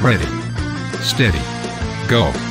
Ready. Steady. Go.